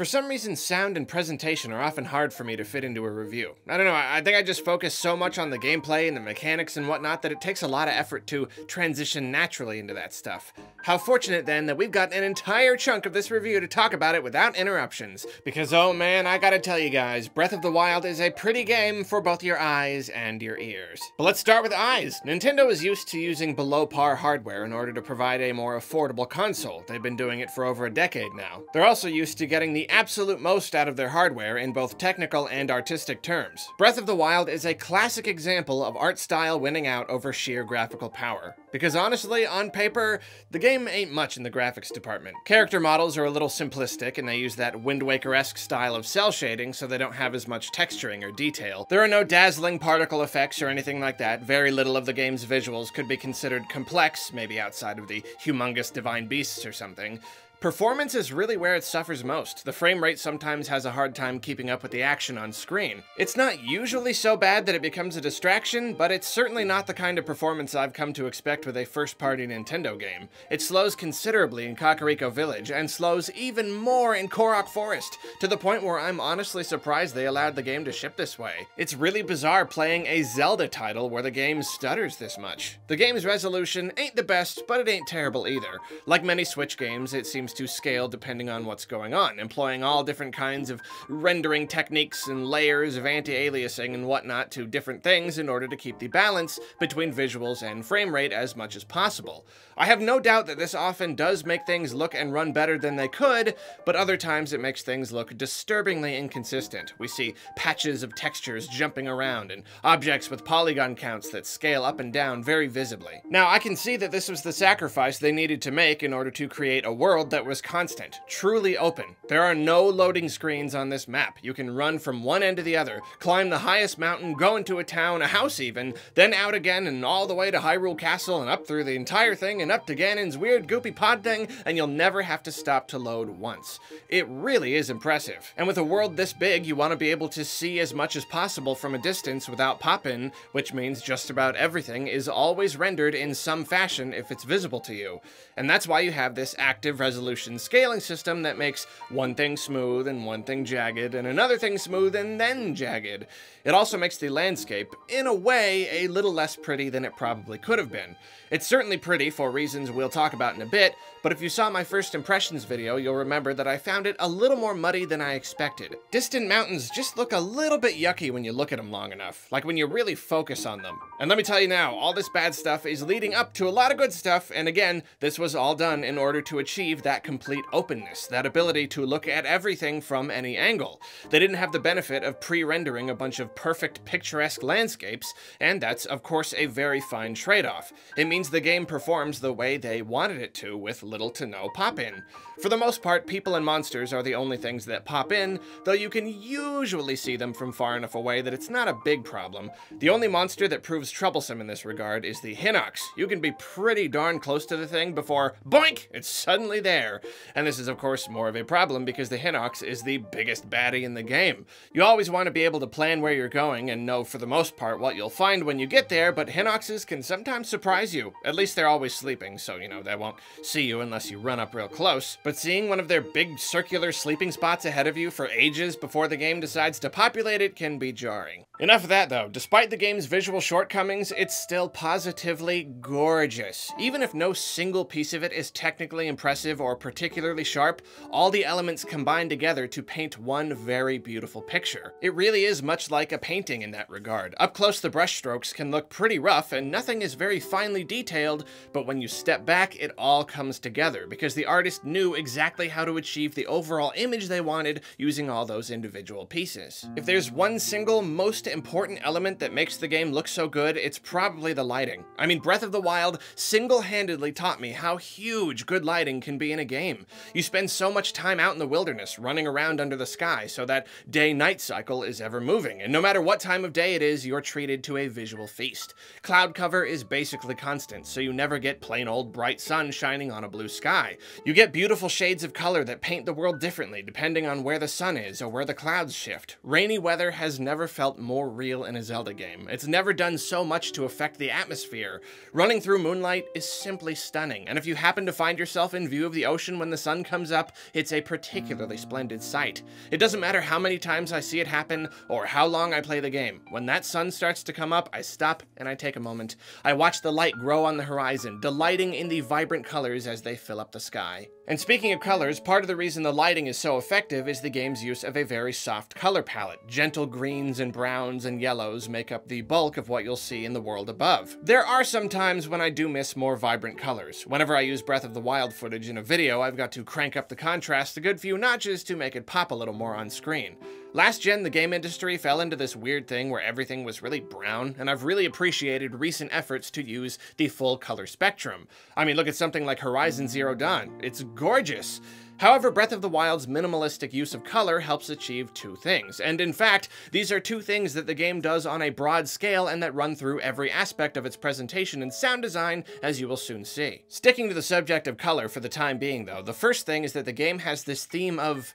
For some reason, sound and presentation are often hard for me to fit into a review. I don't know, I think I just focus so much on the gameplay and the mechanics and whatnot that it takes a lot of effort to transition naturally into that stuff. How fortunate then that we've got an entire chunk of this review to talk about it without interruptions. Because oh man, I gotta tell you guys, Breath of the Wild is a pretty game for both your eyes and your ears. But let's start with eyes. Nintendo is used to using below par hardware in order to provide a more affordable console. They've been doing it for over a decade now. They're also used to getting the absolute most out of their hardware in both technical and artistic terms. Breath of the Wild is a classic example of art style winning out over sheer graphical power. Because honestly, on paper, the game ain't much in the graphics department. Character models are a little simplistic, and they use that Wind Waker-esque style of cel shading, so they don't have as much texturing or detail. There are no dazzling particle effects or anything like that. Very little of the game's visuals could be considered complex, maybe outside of the humongous divine beasts or something. Performance is really where it suffers most. The frame rate sometimes has a hard time keeping up with the action on screen. It's not usually so bad that it becomes a distraction, but it's certainly not the kind of performance I've come to expect with a first-party Nintendo game. It slows considerably in Kakariko Village, and slows even more in Korok Forest, to the point where I'm honestly surprised they allowed the game to ship this way. It's really bizarre playing a Zelda title where the game stutters this much. The game's resolution ain't the best, but it ain't terrible either. Like many Switch games, it seems to scale depending on what's going on, employing all different kinds of rendering techniques and layers of anti-aliasing and whatnot to different things in order to keep the balance between visuals and frame rate as much as possible. I have no doubt that this often does make things look and run better than they could, but other times it makes things look disturbingly inconsistent. We see patches of textures jumping around and objects with polygon counts that scale up and down very visibly. Now, I can see that this was the sacrifice they needed to make in order to create a world that was constant, truly open. There are no loading screens on this map. You can run from one end to the other, climb the highest mountain, go into a town, a house even, then out again and all the way to Hyrule Castle and up through the entire thing and up to Ganon's weird goopy pod thing, and you'll never have to stop to load once. It really is impressive. And with a world this big, you want to be able to see as much as possible from a distance without pop-in, which means just about everything is always rendered in some fashion if it's visible to you. And that's why you have this active resolution scaling system that makes one thing smooth and one thing jagged and another thing smooth and then jagged. It also makes the landscape, in a way, a little less pretty than it probably could have been. It's certainly pretty for reasons we'll talk about in a bit, but if you saw my first impressions video, you'll remember that I found it a little more muddy than I expected. Distant mountains just look a little bit yucky when you look at them long enough, like when you really focus on them. And let me tell you now, all this bad stuff is leading up to a lot of good stuff, and again, this was all done in order to achieve that complete openness, that ability to look at everything from any angle. They didn't have the benefit of pre-rendering a bunch of perfect picturesque landscapes, and that's of course a very fine trade-off. It means the game performs the way they wanted it to with little to no pop-in. For the most part, people and monsters are the only things that pop in, though you can usually see them from far enough away that it's not a big problem. The only monster that proves troublesome in this regard is the Hinox. You can be pretty darn close to the thing before, boink, it's suddenly there. And this is of course more of a problem because the Hinox is the biggest baddie in the game. You always want to be able to plan where you're going and know for the most part what you'll find when you get there, but Hinoxes can sometimes surprise you. At least they're always sleeping, so you know, they won't see you unless you run up real close. But seeing one of their big circular sleeping spots ahead of you for ages before the game decides to populate it can be jarring. Enough of that though, despite the game's visual shortcomings, it's still positively gorgeous. Even if no single piece of it is technically impressive or particularly sharp, all the elements combine together to paint one very beautiful picture. It really is much like a painting in that regard. Up close the brushstrokes can look pretty rough and nothing is very finely detailed, but when you step back it all comes together because the artist knew exactly how to achieve the overall image they wanted using all those individual pieces. If there's one single most important element that makes the game look so good, it's probably the lighting. I mean, Breath of the Wild single-handedly taught me how huge good lighting can be in a game. You spend so much time out in the wilderness, running around under the sky, so that day-night cycle is ever moving, and no matter what time of day it is, you're treated to a visual feast. Cloud cover is basically constant, so you never get plain old bright sun shining on a blue sky. You get beautiful shades of color that paint the world differently depending on where the sun is or where the clouds shift. Rainy weather has never felt more real in a Zelda game. It's never done so much to affect the atmosphere. Running through moonlight is simply stunning, and if you happen to find yourself in view of the ocean when the sun comes up, it's a particularly splendid sight. It doesn't matter how many times I see it happen or how long I play the game. When that sun starts to come up, I stop and I take a moment. I watch the light grow on the horizon, delighting in the vibrant colors as they fill up the sky. And speaking of colors, part of the reason the lighting is so effective is the game's use of a very soft color palette. Gentle greens and browns and yellows make up the bulk of what you'll see in the world above. There are some times when I do miss more vibrant colors. Whenever I use Breath of the Wild footage in a video, I've got to crank up the contrast a good few notches to make it pop a little more on screen. Last gen, the game industry fell into this weird thing where everything was really brown, and I've really appreciated recent efforts to use the full color spectrum. I mean, look at something like Horizon Zero Dawn. It's gorgeous. However, Breath of the Wild's minimalistic use of color helps achieve two things, and in fact, these are two things that the game does on a broad scale and that run through every aspect of its presentation and sound design, as you will soon see. Sticking to the subject of color for the time being, though, the first thing is that the game has this theme of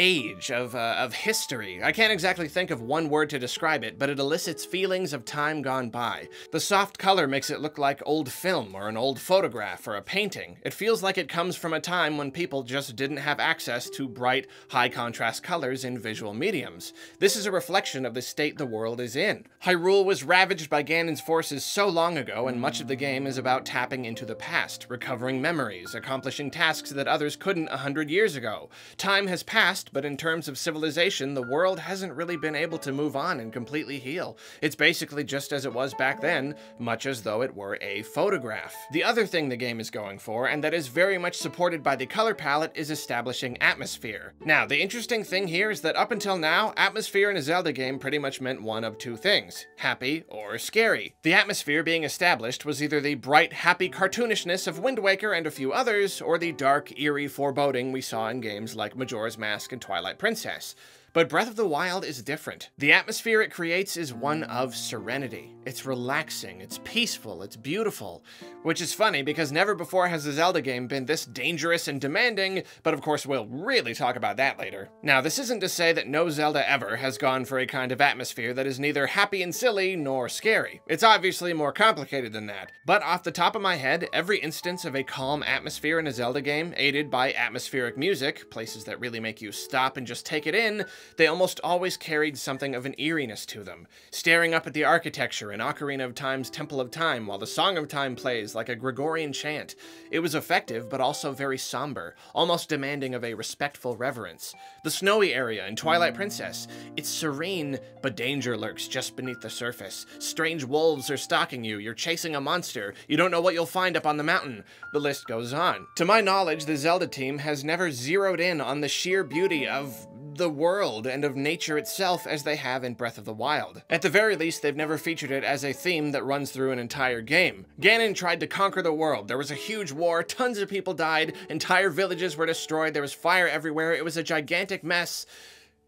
age, of, uh, of history. I can't exactly think of one word to describe it, but it elicits feelings of time gone by. The soft color makes it look like old film or an old photograph or a painting. It feels like it comes from a time when people just didn't have access to bright, high contrast colors in visual mediums. This is a reflection of the state the world is in. Hyrule was ravaged by Ganon's forces so long ago, and much of the game is about tapping into the past, recovering memories, accomplishing tasks that others couldn't a hundred years ago. Time has passed but in terms of civilization, the world hasn't really been able to move on and completely heal. It's basically just as it was back then, much as though it were a photograph. The other thing the game is going for, and that is very much supported by the color palette, is establishing atmosphere. Now, the interesting thing here is that up until now, atmosphere in a Zelda game pretty much meant one of two things, happy or scary. The atmosphere being established was either the bright, happy cartoonishness of Wind Waker and a few others, or the dark, eerie foreboding we saw in games like Majora's Mask Twilight Princess. But Breath of the Wild is different. The atmosphere it creates is one of serenity. It's relaxing, it's peaceful, it's beautiful. Which is funny because never before has a Zelda game been this dangerous and demanding, but of course we'll really talk about that later. Now, this isn't to say that no Zelda ever has gone for a kind of atmosphere that is neither happy and silly nor scary. It's obviously more complicated than that. But off the top of my head, every instance of a calm atmosphere in a Zelda game, aided by atmospheric music, places that really make you stop and just take it in, they almost always carried something of an eeriness to them, staring up at the architecture in Ocarina of Time's Temple of Time while the Song of Time plays like a Gregorian chant. It was effective, but also very somber, almost demanding of a respectful reverence. The snowy area in Twilight Princess, it's serene, but danger lurks just beneath the surface. Strange wolves are stalking you, you're chasing a monster, you don't know what you'll find up on the mountain. The list goes on. To my knowledge, the Zelda team has never zeroed in on the sheer beauty of the world and of nature itself as they have in Breath of the Wild. At the very least, they've never featured it as a theme that runs through an entire game. Ganon tried to conquer the world. There was a huge war, tons of people died, entire villages were destroyed, there was fire everywhere, it was a gigantic mess.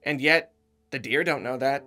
And yet, the deer don't know that.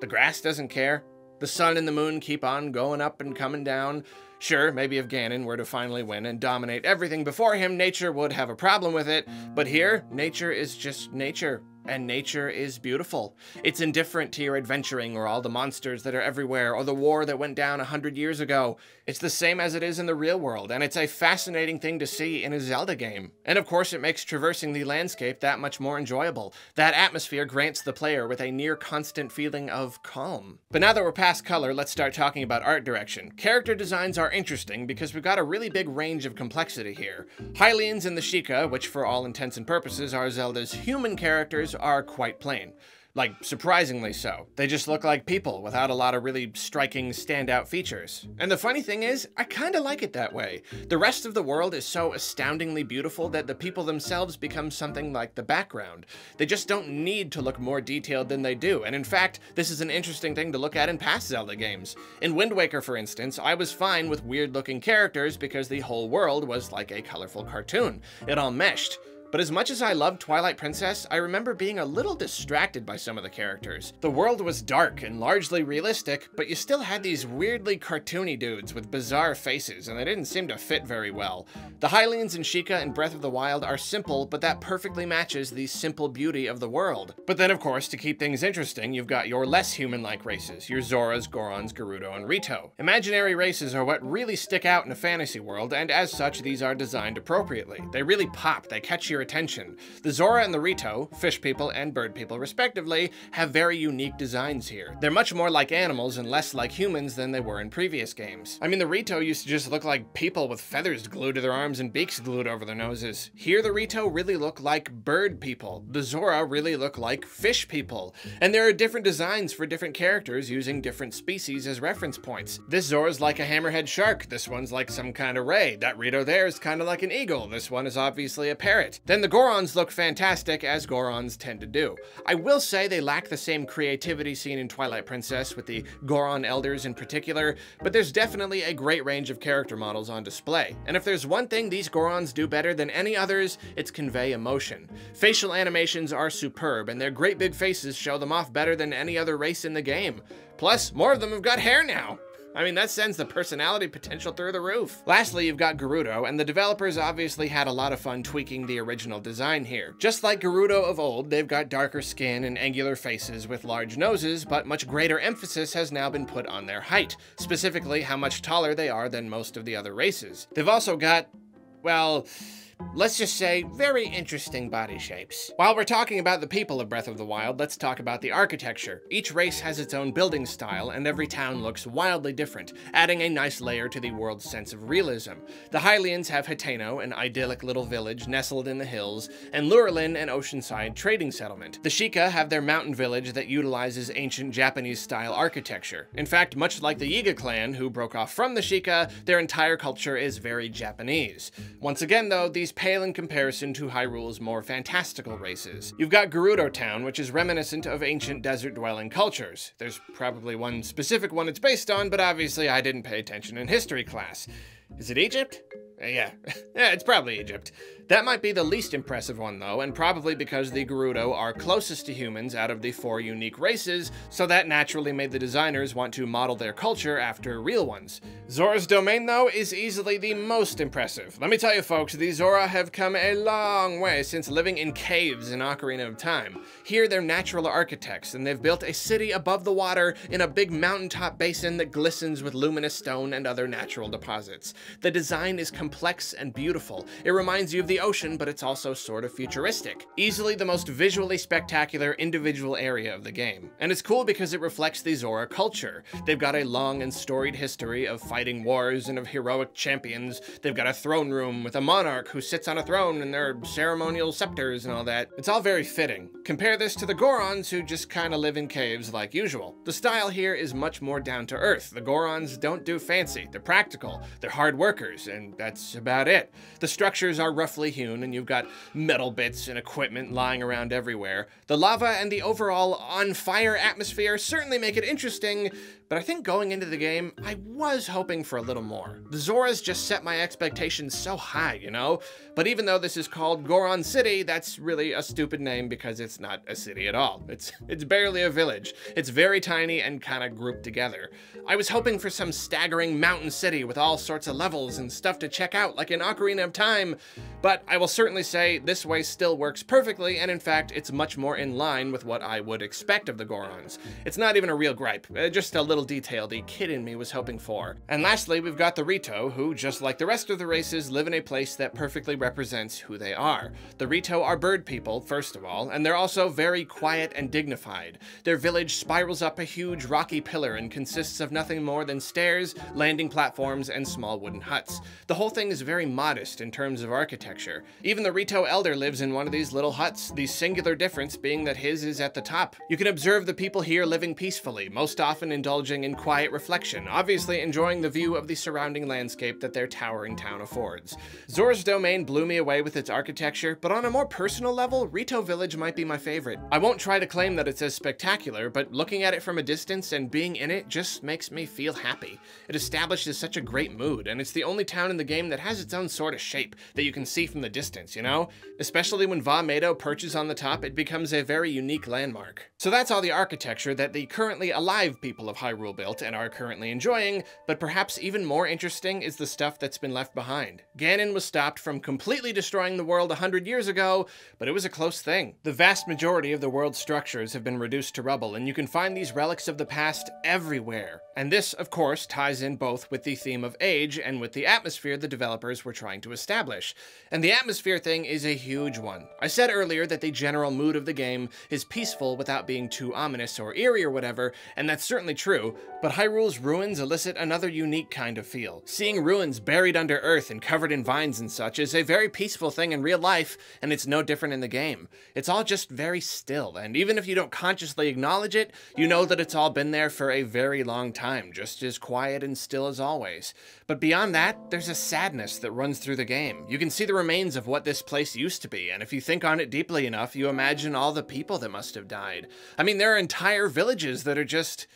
The grass doesn't care. The sun and the moon keep on going up and coming down. Sure, maybe if Ganon were to finally win and dominate everything before him, nature would have a problem with it, but here, nature is just nature and nature is beautiful. It's indifferent to your adventuring or all the monsters that are everywhere or the war that went down a hundred years ago. It's the same as it is in the real world, and it's a fascinating thing to see in a Zelda game. And of course, it makes traversing the landscape that much more enjoyable. That atmosphere grants the player with a near constant feeling of calm. But now that we're past color, let's start talking about art direction. Character designs are interesting because we've got a really big range of complexity here. Hylians and the Sheikah, which for all intents and purposes are Zelda's human characters, are quite plain. Like, surprisingly so. They just look like people without a lot of really striking standout features. And the funny thing is, I kinda like it that way. The rest of the world is so astoundingly beautiful that the people themselves become something like the background. They just don't need to look more detailed than they do, and in fact, this is an interesting thing to look at in past Zelda games. In Wind Waker, for instance, I was fine with weird looking characters because the whole world was like a colorful cartoon. It all meshed. But as much as I loved Twilight Princess, I remember being a little distracted by some of the characters. The world was dark and largely realistic, but you still had these weirdly cartoony dudes with bizarre faces, and they didn't seem to fit very well. The Hylians and Sheikah in Breath of the Wild are simple, but that perfectly matches the simple beauty of the world. But then, of course, to keep things interesting, you've got your less human-like races, your Zoras, Gorons, Gerudo, and Rito. Imaginary races are what really stick out in a fantasy world, and as such, these are designed appropriately. They really pop, they catch your attention. The Zora and the Rito, fish people and bird people respectively, have very unique designs here. They're much more like animals and less like humans than they were in previous games. I mean, the Rito used to just look like people with feathers glued to their arms and beaks glued over their noses. Here, the Rito really look like bird people. The Zora really look like fish people. And there are different designs for different characters using different species as reference points. This Zora's like a hammerhead shark, this one's like some kind of ray. That Rito there is kind of like an eagle, this one is obviously a parrot. Then the Gorons look fantastic, as Gorons tend to do. I will say they lack the same creativity seen in Twilight Princess, with the Goron Elders in particular, but there's definitely a great range of character models on display. And if there's one thing these Gorons do better than any others, it's convey emotion. Facial animations are superb, and their great big faces show them off better than any other race in the game. Plus, more of them have got hair now. I mean, that sends the personality potential through the roof. Lastly, you've got Gerudo, and the developers obviously had a lot of fun tweaking the original design here. Just like Gerudo of old, they've got darker skin and angular faces with large noses, but much greater emphasis has now been put on their height, specifically how much taller they are than most of the other races. They've also got, well, let's just say, very interesting body shapes. While we're talking about the people of Breath of the Wild, let's talk about the architecture. Each race has its own building style, and every town looks wildly different, adding a nice layer to the world's sense of realism. The Hylians have Hateno, an idyllic little village nestled in the hills, and Lurelin, an oceanside trading settlement. The Sheikah have their mountain village that utilizes ancient Japanese-style architecture. In fact, much like the Yiga clan, who broke off from the Sheikah, their entire culture is very Japanese. Once again, though, these pale in comparison to Hyrule's more fantastical races. You've got Gerudo Town, which is reminiscent of ancient desert-dwelling cultures. There's probably one specific one it's based on, but obviously I didn't pay attention in history class. Is it Egypt? Yeah, yeah, it's probably Egypt. That might be the least impressive one though, and probably because the Gerudo are closest to humans out of the four unique races, so that naturally made the designers want to model their culture after real ones. Zora's domain though is easily the most impressive. Let me tell you folks, the Zora have come a long way since living in caves in Ocarina of Time. Here they're natural architects, and they've built a city above the water in a big mountaintop basin that glistens with luminous stone and other natural deposits. The design is complex and beautiful. It reminds you of the ocean, but it's also sort of futuristic. Easily the most visually spectacular individual area of the game. And it's cool because it reflects the Zora culture. They've got a long and storied history of fighting wars and of heroic champions. They've got a throne room with a monarch who sits on a throne and their ceremonial scepters and all that. It's all very fitting. Compare this to the Gorons who just kinda live in caves like usual. The style here is much more down to earth. The Gorons don't do fancy. They're practical. They're hard workers, and that's about it. The structures are roughly hewn and you've got metal bits and equipment lying around everywhere. The lava and the overall on fire atmosphere certainly make it interesting, but I think going into the game, I was hoping for a little more. The Zoras just set my expectations so high, you know? But even though this is called Goron City, that's really a stupid name because it's not a city at all. It's, it's barely a village. It's very tiny and kind of grouped together. I was hoping for some staggering mountain city with all sorts of levels and stuff to check out like in Ocarina of Time, but I will certainly say this way still works perfectly, and in fact, it's much more in line with what I would expect of the Gorons. It's not even a real gripe, uh, just a little detail the kid in me was hoping for. And lastly, we've got the Rito, who, just like the rest of the races, live in a place that perfectly represents who they are. The Rito are bird people, first of all, and they're also very quiet and dignified. Their village spirals up a huge rocky pillar and consists of nothing more than stairs, landing platforms, and small wooden huts. The whole thing is very modest in terms of architecture. Even the Rito elder lives in one of these little huts, the singular difference being that his is at the top. You can observe the people here living peacefully, most often indulging in quiet reflection, obviously enjoying the view of the surrounding landscape that their towering town affords. Zora's Domain blew me away with its architecture, but on a more personal level, Rito Village might be my favorite. I won't try to claim that it's as spectacular, but looking at it from a distance and being in it just makes me feel happy. It establishes such a great mood, and it's the only town in the game game that has its own sort of shape that you can see from the distance, you know? Especially when Va perches on the top, it becomes a very unique landmark. So that's all the architecture that the currently alive people of Hyrule built and are currently enjoying, but perhaps even more interesting is the stuff that's been left behind. Ganon was stopped from completely destroying the world a hundred years ago, but it was a close thing. The vast majority of the world's structures have been reduced to rubble, and you can find these relics of the past everywhere. And this, of course, ties in both with the theme of age and with the atmosphere the developers were trying to establish. And the atmosphere thing is a huge one. I said earlier that the general mood of the game is peaceful without being too ominous or eerie or whatever, and that's certainly true, but Hyrule's ruins elicit another unique kind of feel. Seeing ruins buried under earth and covered in vines and such is a very peaceful thing in real life, and it's no different in the game. It's all just very still, and even if you don't consciously acknowledge it, you know that it's all been there for a very long time, just as quiet and still as always. But beyond that, there's a sadness that runs through the game. You can see the remains of what this place used to be, and if you think on it deeply enough, you imagine all the people that must have died. I mean, there are entire villages that are just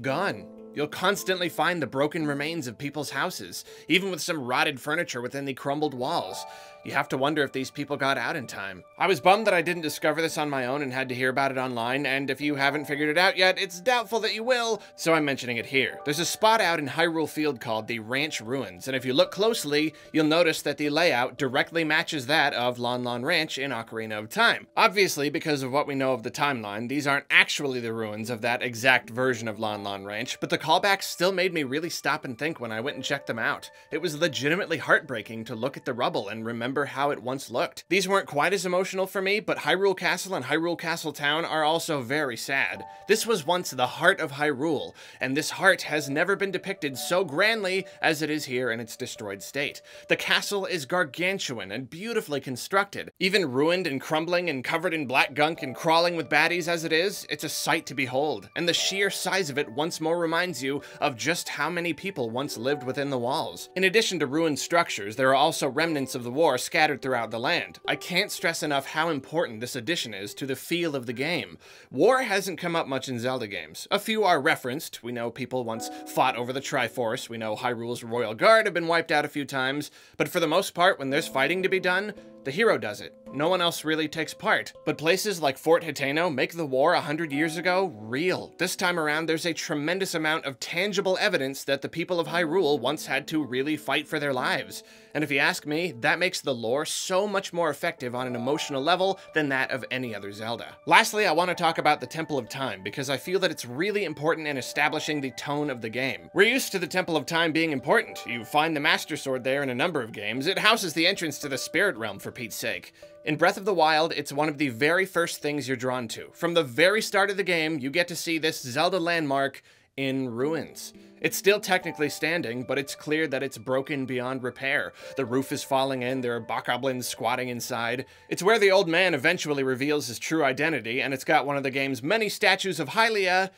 gone. You'll constantly find the broken remains of people's houses, even with some rotted furniture within the crumbled walls. You have to wonder if these people got out in time. I was bummed that I didn't discover this on my own and had to hear about it online, and if you haven't figured it out yet, it's doubtful that you will, so I'm mentioning it here. There's a spot out in Hyrule Field called the Ranch Ruins, and if you look closely, you'll notice that the layout directly matches that of Lon Lon Ranch in Ocarina of Time. Obviously, because of what we know of the timeline, these aren't actually the ruins of that exact version of Lon Lon Ranch, but the callbacks still made me really stop and think when I went and checked them out. It was legitimately heartbreaking to look at the rubble and remember remember how it once looked. These weren't quite as emotional for me, but Hyrule Castle and Hyrule Castle Town are also very sad. This was once the heart of Hyrule, and this heart has never been depicted so grandly as it is here in its destroyed state. The castle is gargantuan and beautifully constructed. Even ruined and crumbling and covered in black gunk and crawling with baddies as it is, it's a sight to behold, and the sheer size of it once more reminds you of just how many people once lived within the walls. In addition to ruined structures, there are also remnants of the war scattered throughout the land. I can't stress enough how important this addition is to the feel of the game. War hasn't come up much in Zelda games. A few are referenced. We know people once fought over the Triforce. We know Hyrule's Royal Guard have been wiped out a few times. But for the most part, when there's fighting to be done, the hero does it. No one else really takes part. But places like Fort Hateno make the war a hundred years ago real. This time around, there's a tremendous amount of tangible evidence that the people of Hyrule once had to really fight for their lives. And if you ask me, that makes the lore so much more effective on an emotional level than that of any other Zelda. Lastly, I want to talk about the Temple of Time, because I feel that it's really important in establishing the tone of the game. We're used to the Temple of Time being important. You find the Master Sword there in a number of games. It houses the entrance to the Spirit Realm, for Pete's sake. In Breath of the Wild, it's one of the very first things you're drawn to. From the very start of the game, you get to see this Zelda landmark in ruins. It's still technically standing, but it's clear that it's broken beyond repair. The roof is falling in, there are bokoblins squatting inside. It's where the old man eventually reveals his true identity, and it's got one of the game's many statues of Hylia,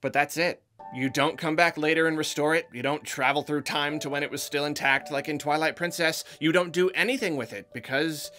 but that's it. You don't come back later and restore it. You don't travel through time to when it was still intact like in Twilight Princess. You don't do anything with it because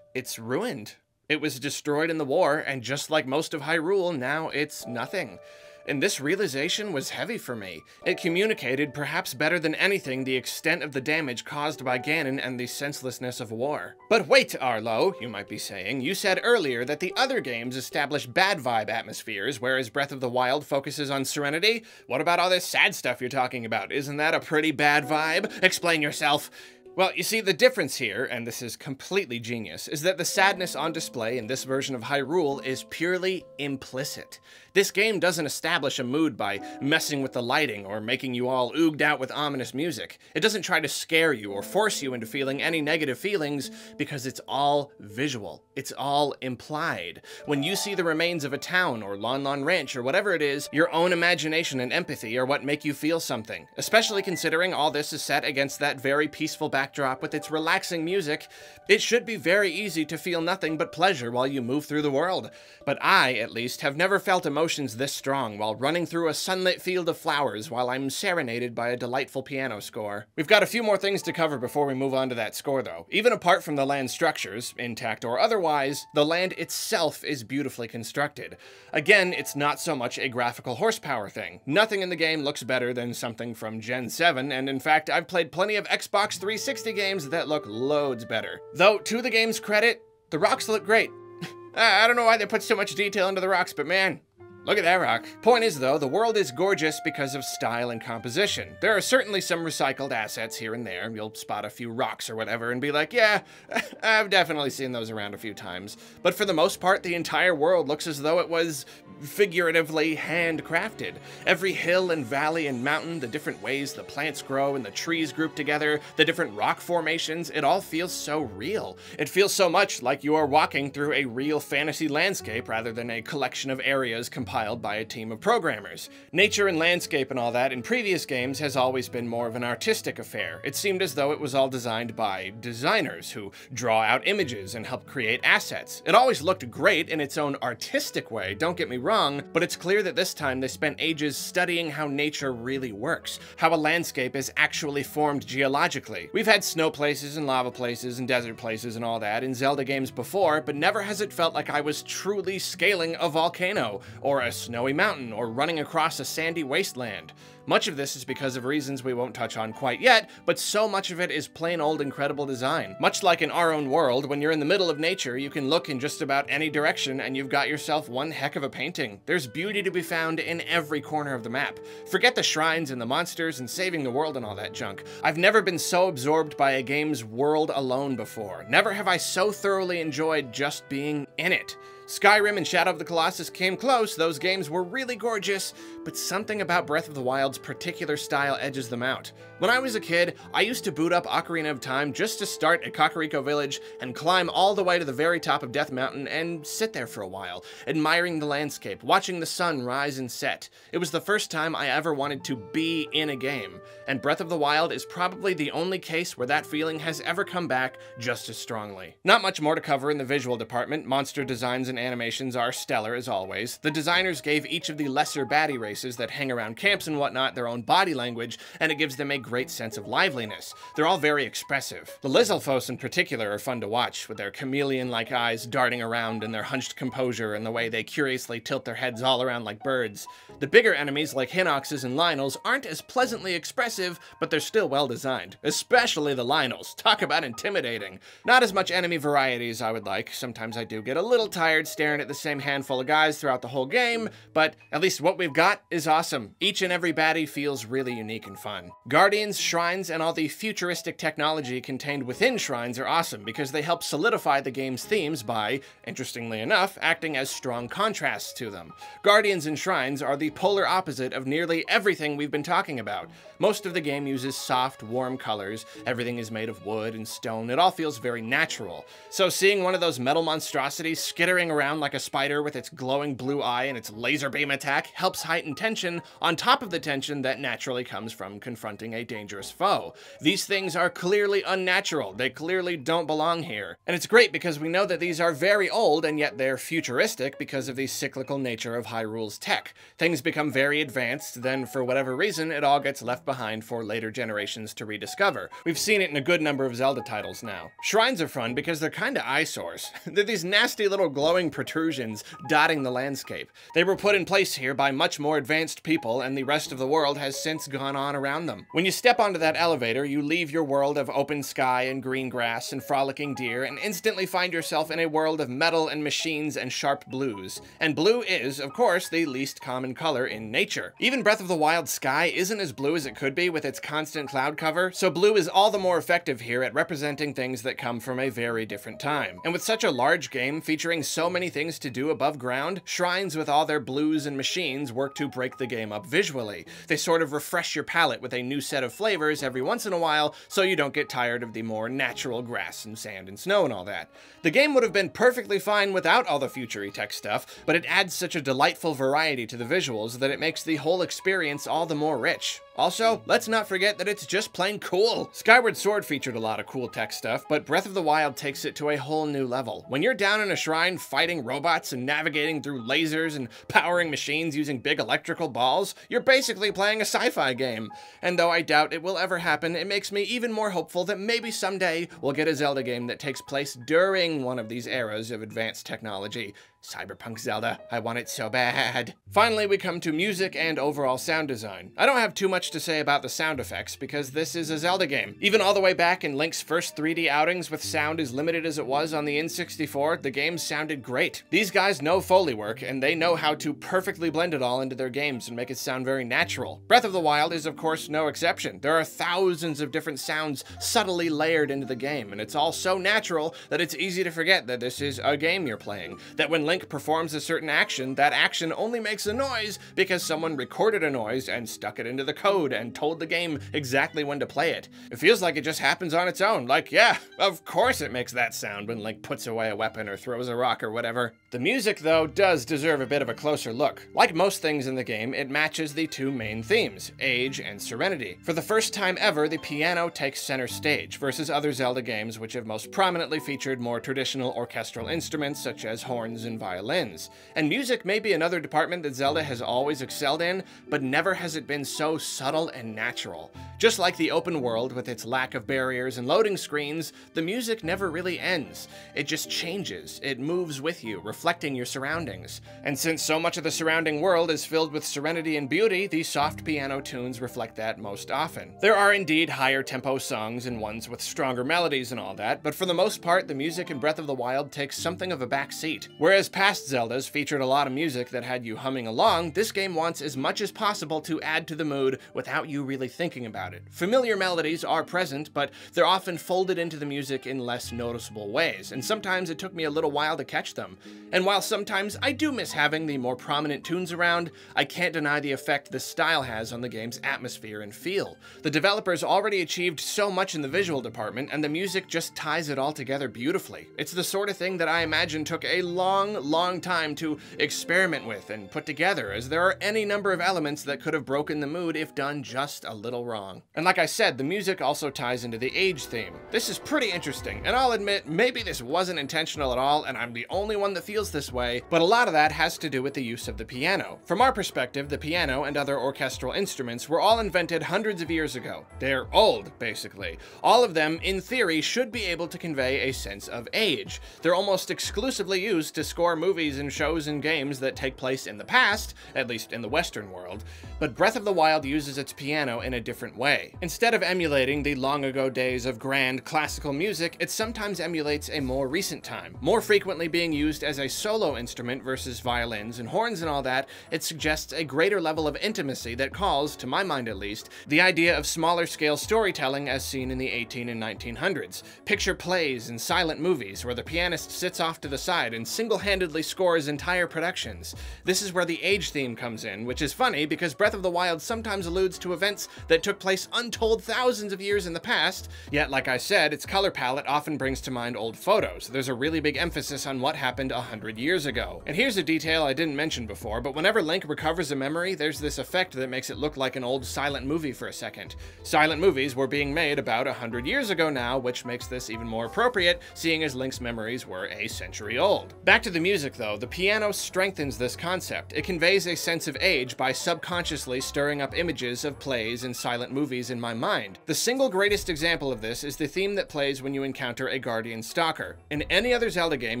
it's ruined. It was destroyed in the war, and just like most of Hyrule, now it's nothing. And this realization was heavy for me. It communicated, perhaps better than anything, the extent of the damage caused by Ganon and the senselessness of war. But wait, Arlo, you might be saying, you said earlier that the other games establish bad vibe atmospheres, whereas Breath of the Wild focuses on serenity? What about all this sad stuff you're talking about? Isn't that a pretty bad vibe? Explain yourself. Well, you see, the difference here, and this is completely genius, is that the sadness on display in this version of Hyrule is purely implicit. This game doesn't establish a mood by messing with the lighting or making you all ooged out with ominous music. It doesn't try to scare you or force you into feeling any negative feelings because it's all visual. It's all implied. When you see the remains of a town or Lon Lon Ranch or whatever it is, your own imagination and empathy are what make you feel something, especially considering all this is set against that very peaceful backdrop with its relaxing music. It should be very easy to feel nothing but pleasure while you move through the world. But I, at least, have never felt emotions this strong while running through a sunlit field of flowers while I'm serenaded by a delightful piano score. We've got a few more things to cover before we move on to that score though. Even apart from the land structures, intact or otherwise, the land itself is beautifully constructed. Again, it's not so much a graphical horsepower thing. Nothing in the game looks better than something from Gen 7, and in fact, I've played plenty of Xbox 360 360 games that look loads better. Though, to the game's credit, the rocks look great. I don't know why they put so much detail into the rocks, but man, Look at that rock. Point is, though, the world is gorgeous because of style and composition. There are certainly some recycled assets here and there. You'll spot a few rocks or whatever and be like, yeah, I've definitely seen those around a few times. But for the most part, the entire world looks as though it was figuratively handcrafted. Every hill and valley and mountain, the different ways the plants grow and the trees group together, the different rock formations, it all feels so real. It feels so much like you are walking through a real fantasy landscape rather than a collection of areas compiled by a team of programmers. Nature and landscape and all that in previous games has always been more of an artistic affair. It seemed as though it was all designed by designers who draw out images and help create assets. It always looked great in its own artistic way, don't get me wrong, but it's clear that this time they spent ages studying how nature really works, how a landscape is actually formed geologically. We've had snow places and lava places and desert places and all that in Zelda games before, but never has it felt like I was truly scaling a volcano, or a snowy mountain, or running across a sandy wasteland. Much of this is because of reasons we won't touch on quite yet, but so much of it is plain old incredible design. Much like in our own world, when you're in the middle of nature, you can look in just about any direction and you've got yourself one heck of a painting. There's beauty to be found in every corner of the map. Forget the shrines and the monsters and saving the world and all that junk. I've never been so absorbed by a game's world alone before. Never have I so thoroughly enjoyed just being in it. Skyrim and Shadow of the Colossus came close, those games were really gorgeous, but something about Breath of the Wild's particular style edges them out. When I was a kid, I used to boot up Ocarina of Time just to start at Kakariko Village and climb all the way to the very top of Death Mountain and sit there for a while, admiring the landscape, watching the sun rise and set. It was the first time I ever wanted to be in a game, and Breath of the Wild is probably the only case where that feeling has ever come back just as strongly. Not much more to cover in the visual department, monster designs and animations are stellar as always. The designers gave each of the lesser baddie races that hang around camps and whatnot their own body language, and it gives them a great sense of liveliness. They're all very expressive. The Lizalfos in particular are fun to watch, with their chameleon-like eyes darting around and their hunched composure and the way they curiously tilt their heads all around like birds. The bigger enemies like Hinoxes and Lynels aren't as pleasantly expressive, but they're still well designed. Especially the Lynels. Talk about intimidating. Not as much enemy variety as I would like. Sometimes I do get a little tired staring at the same handful of guys throughout the whole game, but at least what we've got is awesome. Each and every baddie feels really unique and fun. Guardians, shrines, and all the futuristic technology contained within shrines are awesome because they help solidify the game's themes by, interestingly enough, acting as strong contrasts to them. Guardians and shrines are the polar opposite of nearly everything we've been talking about. Most of the game uses soft, warm colors, everything is made of wood and stone, it all feels very natural. So seeing one of those metal monstrosities skittering around like a spider with its glowing blue eye and its laser beam attack helps heighten tension on top of the tension that naturally comes from confronting a dangerous foe. These things are clearly unnatural, they clearly don't belong here. And it's great because we know that these are very old and yet they're futuristic because of the cyclical nature of Hyrule's tech. Things become very advanced, then for whatever reason it all gets left behind for later generations to rediscover. We've seen it in a good number of Zelda titles now. Shrines are fun because they're kinda eyesores. they're these nasty little glowing protrusions dotting the landscape. They were put in place here by much more advanced people and the rest of the world has since gone on around them. When you step onto that elevator, you leave your world of open sky and green grass and frolicking deer and instantly find yourself in a world of metal and machines and sharp blues. And blue is, of course, the least common color in nature. Even Breath of the Wild sky isn't as blue as it could be with its constant cloud cover, so blue is all the more effective here at representing things that come from a very different time. And with such a large game featuring so many things to do above ground, shrines with all their blues and machines work to break the game up visually. They sort of refresh your palate with a new set of flavors every once in a while so you don't get tired of the more natural grass and sand and snow and all that. The game would have been perfectly fine without all the futury tech stuff, but it adds such a delightful variety to the visuals that it makes the whole experience all the more rich. Also, let's not forget that it's just plain cool. Skyward Sword featured a lot of cool tech stuff, but Breath of the Wild takes it to a whole new level. When you're down in a shrine fighting robots and navigating through lasers and powering machines using big electrical balls, you're basically playing a sci-fi game. And though I doubt it will ever happen, it makes me even more hopeful that maybe someday we'll get a Zelda game that takes place during one of these eras of advanced technology. Cyberpunk Zelda. I want it so bad. Finally, we come to music and overall sound design. I don't have too much to say about the sound effects because this is a Zelda game. Even all the way back in Link's first 3D outings with sound as limited as it was on the N64, the game sounded great. These guys know Foley work and they know how to perfectly blend it all into their games and make it sound very natural. Breath of the Wild is of course no exception. There are thousands of different sounds subtly layered into the game and it's all so natural that it's easy to forget that this is a game you're playing. That when Link performs a certain action, that action only makes a noise because someone recorded a noise and stuck it into the code and told the game exactly when to play it. It feels like it just happens on its own. Like, yeah, of course it makes that sound when Link puts away a weapon or throws a rock or whatever. The music, though, does deserve a bit of a closer look. Like most things in the game, it matches the two main themes, age and serenity. For the first time ever, the piano takes center stage, versus other Zelda games which have most prominently featured more traditional orchestral instruments such as horns and violins. And music may be another department that Zelda has always excelled in, but never has it been so subtle and natural. Just like the open world with its lack of barriers and loading screens, the music never really ends. It just changes, it moves with you, reflecting your surroundings. And since so much of the surrounding world is filled with serenity and beauty, these soft piano tunes reflect that most often. There are indeed higher tempo songs and ones with stronger melodies and all that, but for the most part, the music in Breath of the Wild takes something of a back seat. Whereas past Zeldas featured a lot of music that had you humming along, this game wants as much as possible to add to the mood without you really thinking about it. Familiar melodies are present, but they're often folded into the music in less noticeable ways, and sometimes it took me a little while to catch them. And while sometimes I do miss having the more prominent tunes around, I can't deny the effect this style has on the game's atmosphere and feel. The developers already achieved so much in the visual department, and the music just ties it all together beautifully. It's the sort of thing that I imagine took a long, long time to experiment with and put together, as there are any number of elements that could have broken the mood if done just a little wrong. And like I said, the music also ties into the age theme. This is pretty interesting, and I'll admit, maybe this wasn't intentional at all, and I'm the only one that feels this way, but a lot of that has to do with the use of the piano. From our perspective, the piano and other orchestral instruments were all invented hundreds of years ago. They're old, basically. All of them, in theory, should be able to convey a sense of age. They're almost exclusively used to score movies and shows and games that take place in the past, at least in the Western world, but Breath of the Wild uses its piano in a different way. Instead of emulating the long ago days of grand classical music, it sometimes emulates a more recent time. More frequently being used as a solo instrument versus violins and horns and all that, it suggests a greater level of intimacy that calls, to my mind at least, the idea of smaller scale storytelling as seen in the 18 and 1900s. Picture plays and silent movies where the pianist sits off to the side and single-handedly scores entire productions. This is where the age theme comes in, which is funny because Breath of the Wild sometimes alludes to events that took place untold thousands of years in the past, yet like I said, its color palette often brings to mind old photos. There's a really big emphasis on what happened a hundred years ago. And here's a detail I didn't mention before, but whenever Link recovers a memory, there's this effect that makes it look like an old silent movie for a second. Silent movies were being made about a hundred years ago now, which makes this even more appropriate, seeing as Link's memories were a century old. Back to the music though, the piano strengthens this concept. It conveys a sense of age by subconsciously stirring up images of plays and silent movies in my mind. The single greatest example of this is the theme that plays when you encounter a Guardian Stalker. In any other Zelda game,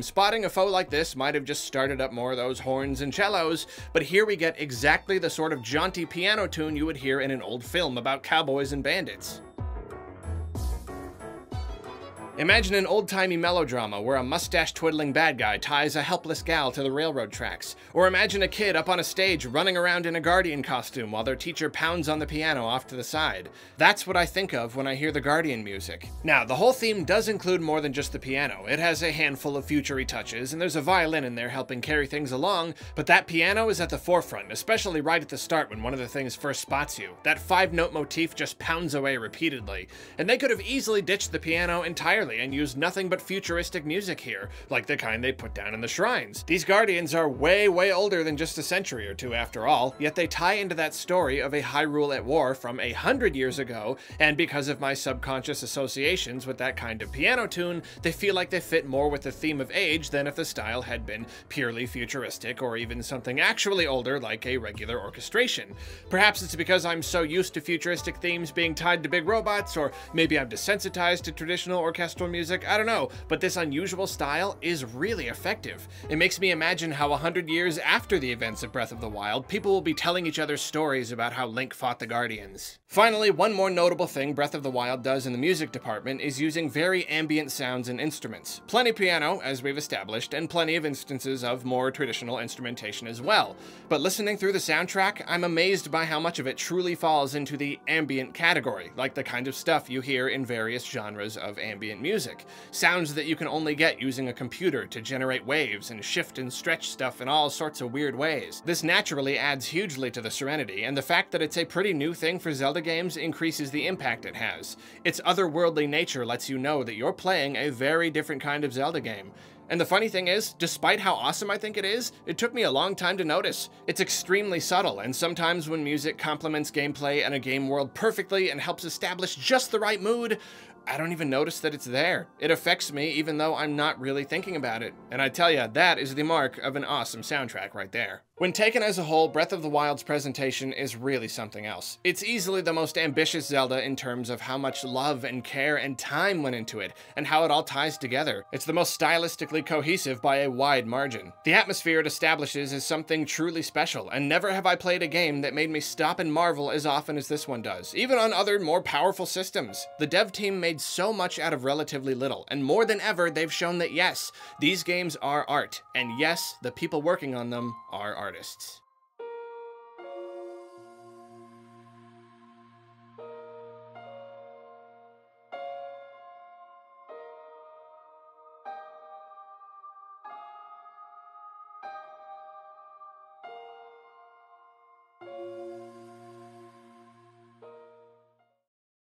spotting a foe like this might have just started up more of those horns and cellos, but here we get exactly the sort of jaunty piano tune you would hear in an old film about cowboys and bandits. Imagine an old-timey melodrama where a mustache-twiddling bad guy ties a helpless gal to the railroad tracks. Or imagine a kid up on a stage running around in a Guardian costume while their teacher pounds on the piano off to the side. That's what I think of when I hear the Guardian music. Now, the whole theme does include more than just the piano. It has a handful of futury touches, and there's a violin in there helping carry things along, but that piano is at the forefront, especially right at the start when one of the things first spots you. That five-note motif just pounds away repeatedly, and they could have easily ditched the piano entirely entirely and use nothing but futuristic music here, like the kind they put down in the shrines. These Guardians are way, way older than just a century or two after all, yet they tie into that story of a Hyrule at war from a hundred years ago, and because of my subconscious associations with that kind of piano tune, they feel like they fit more with the theme of age than if the style had been purely futuristic or even something actually older like a regular orchestration. Perhaps it's because I'm so used to futuristic themes being tied to big robots, or maybe I'm desensitized to traditional orchestral orchestral music, I don't know, but this unusual style is really effective. It makes me imagine how a hundred years after the events of Breath of the Wild, people will be telling each other stories about how Link fought the Guardians. Finally, one more notable thing Breath of the Wild does in the music department is using very ambient sounds and instruments. Plenty piano, as we've established, and plenty of instances of more traditional instrumentation as well. But listening through the soundtrack, I'm amazed by how much of it truly falls into the ambient category, like the kind of stuff you hear in various genres of ambient music. Sounds that you can only get using a computer to generate waves and shift and stretch stuff in all sorts of weird ways. This naturally adds hugely to the serenity, and the fact that it's a pretty new thing for Zelda games increases the impact it has. Its otherworldly nature lets you know that you're playing a very different kind of Zelda game. And the funny thing is, despite how awesome I think it is, it took me a long time to notice. It's extremely subtle, and sometimes when music complements gameplay and a game world perfectly and helps establish just the right mood, I don't even notice that it's there. It affects me even though I'm not really thinking about it. And I tell ya, that is the mark of an awesome soundtrack right there. When taken as a whole, Breath of the Wild's presentation is really something else. It's easily the most ambitious Zelda in terms of how much love and care and time went into it, and how it all ties together. It's the most stylistically cohesive by a wide margin. The atmosphere it establishes is something truly special, and never have I played a game that made me stop and marvel as often as this one does, even on other more powerful systems. The dev team made so much out of relatively little, and more than ever, they've shown that yes, these games are art, and yes, the people working on them are artists.